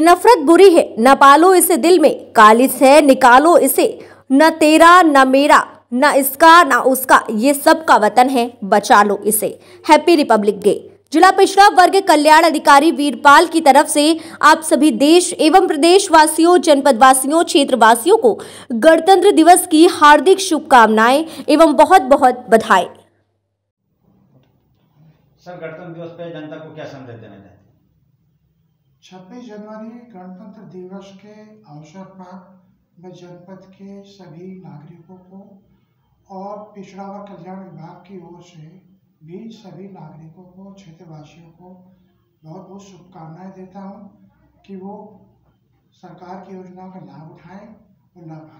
नफरत बुरी है। न पालो इसे दिल में कालिस है निकालो इसे। न तेरा, न मेरा, न इसका, न उसका, ये सबका वतन है, बचा लो इसे। Happy Republic Day. जिला पिछड़ा वर्ग कल्याण अधिकारी वीरपाल की तरफ़ से आप सभी देश एवं प्रदेश वासियों जनपद वासियों क्षेत्र वासियों को गणतंत्र दिवस की हार्दिक शुभकामनाएँ एवं बहुत बहुत बधाई। सर, गणतंत्र दिवस पे जनता को क्या संदेश देना चाहते हैं? छब्बीस जनवरी गणतंत्र दिवस के अवसर पर मैं जनपद के सभी नागरिकों को और पिछड़ा वर्ग कल्याण विभाग की ओर से भी सभी नागरिकों को, क्षेत्रवासियों को बहुत बहुत शुभकामनाएँ देता हूँ कि वो सरकार की योजनाओं का लाभ उठाएँ और लाभान्वित